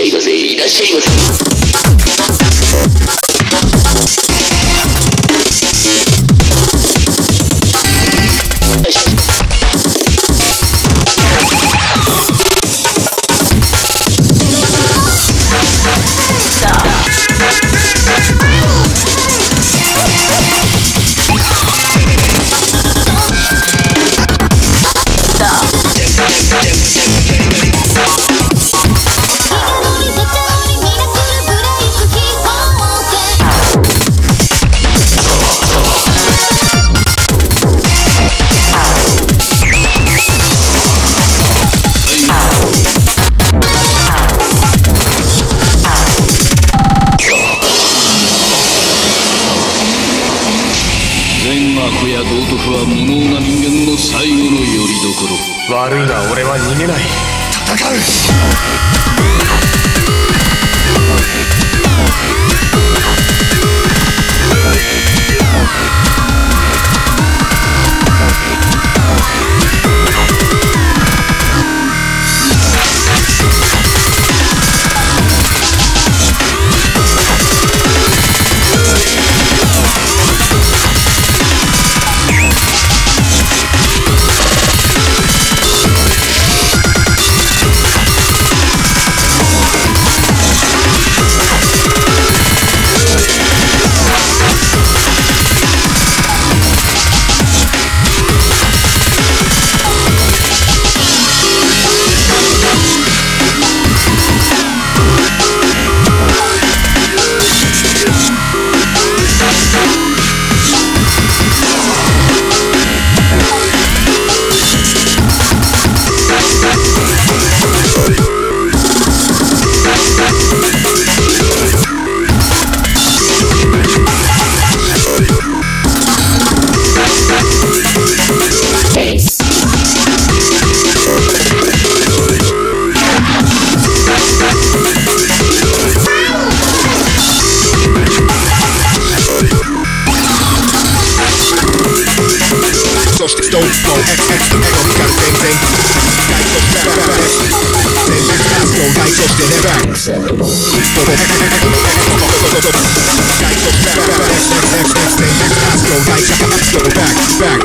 édesség az édesség az... せいらっしゃいませ全悪や道徳は無能な人間の最後の拠り所。悪いが俺は逃げない。戦う don't go. X X the we gotta bang bang Lights Back, back back back Bang bang back go lights up then back Lights up back back X X X bang bang back go lights up back back.